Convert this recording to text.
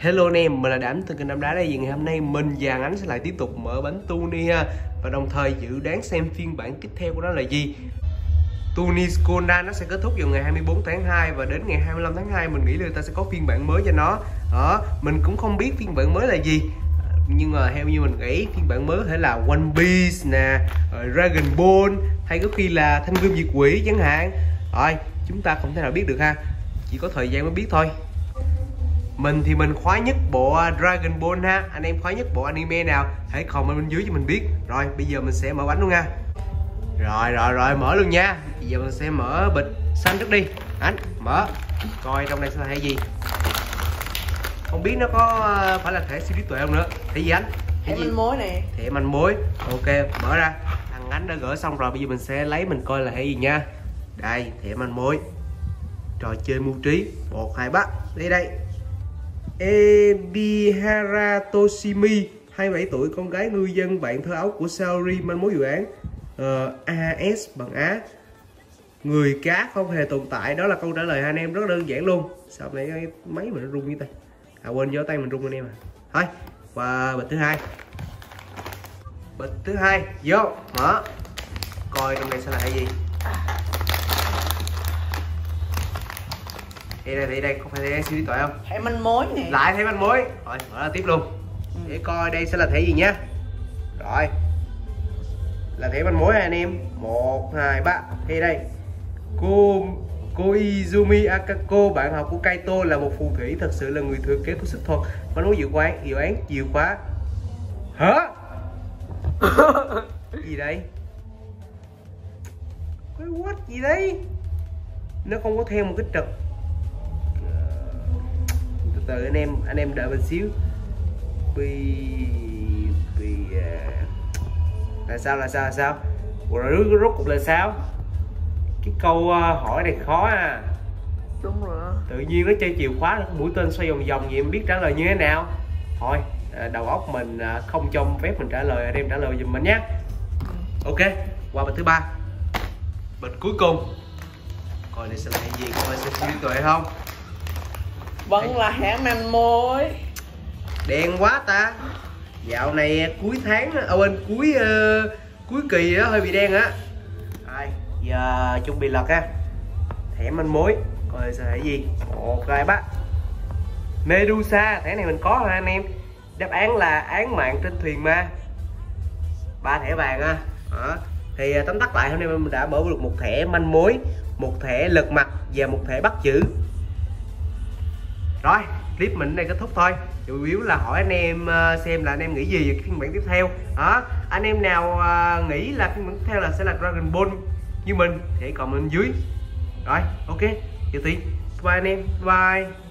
Hello anh em, mình là Đảm từ kênh Đám Đá đây Và ngày hôm nay mình và Ánh sẽ lại tiếp tục mở bánh Tuni ha Và đồng thời dự đoán xem phiên bản tiếp theo của nó là gì Tuni nó sẽ kết thúc vào ngày 24 tháng 2 Và đến ngày 25 tháng 2 mình nghĩ là người ta sẽ có phiên bản mới cho nó Đó, mình cũng không biết phiên bản mới là gì nhưng mà theo như mình nghĩ phiên bản mới có thể là One Piece nè ờ, Dragon Ball hay có khi là Thanh Gươm Diệt Quỷ chẳng hạn rồi chúng ta không thể nào biết được ha chỉ có thời gian mới biết thôi mình thì mình khoái nhất bộ Dragon Ball ha. Anh em khoái nhất bộ anime nào? Hãy comment bên dưới cho mình biết. Rồi bây giờ mình sẽ mở bánh luôn nha. Rồi rồi rồi mở luôn nha. Bây giờ mình sẽ mở bịch xanh trước đi. Anh mở. Coi trong đây sẽ là cái gì? Không biết nó có phải là thẻ siêu trí tuệ không nữa. Thẻ gì anh? Thẻ manh mối này. Thẻ manh mối. Ok mở ra. Thằng ánh đã gỡ xong rồi bây giờ mình sẽ lấy mình coi là cái gì nha. Đây thẻ manh mối. Trò chơi mưu trí. Một hai ba đây đây Ebihara Toshimi 27 tuổi con gái ngư dân bạn thơ ấu của Saori manh mối dự án ờ, uh, AS bằng Á người cá không hề tồn tại đó là câu trả lời hai anh em rất đơn giản luôn. Sao này cái máy mình nó rung như tay à quên gió tay mình rung anh em à. Thôi và bịch thứ hai. Bịch thứ hai vô mở. Coi trong này sẽ là cái gì? Đây đây đây, đây không phải thấy siêu trí tuệ không? Thẻ manh mối nè. Lại thấy manh mối. Rồi mở ra tiếp luôn. Ừ. để coi đây sẽ là thẻ gì nhá. Rồi. Là thẻ manh mối anh em. Một hai ba. Thì đây. Cô cô Izumi Akako bạn học của Kaito là một phù thủy thật sự là người thừa kế của sức thuật. Và nói dự quán dự án nhiều quá hả? Gì đây? Cái what gì đấy nó không có theo một cái trật từ anh em anh em đợi mình xíu. Vì vì à, là sao là sao là sao? Rồi rốt cuộc là sao? Cái câu à, hỏi này khó à. Đúng rồi tự nhiên nó chơi chìa khóa mũi tên xoay vòng vòng gì em biết trả lời như thế nào? Thôi à, đầu óc mình không cho phép mình trả lời anh em trả lời giùm mình nhé. Ok qua bịch thứ ba. Bịch cuối cùng. Coi này sẽ là gì coi sẽ trí tuệ không vẫn là hẻ manh mối đen quá ta. Dạo này à, cuối tháng à, ở bên cuối uh, cuối kỳ đó hơi bị đen á. Rồi giờ chuẩn bị lật á thẻ manh mối coi sẽ gì? Một hai ba. Medusa thẻ này mình có hả anh em? Đáp án là án mạng trên thuyền ma. Ba thẻ vàng ha. À. thì tóm tắt lại hôm nay mình đã mở được một thẻ manh mối một thẻ lật mặt và một thẻ bắt chữ rồi, clip mình đây kết thúc thôi. Chủ yếu là hỏi anh em ờ, xem là anh em nghĩ gì về phiên bản tiếp theo. Đó, anh em nào ờ, nghĩ là phiên bản tiếp theo là sẽ là Dragon Ball như mình thì comment dưới. Rồi, ok chào tí bye anh em, bye.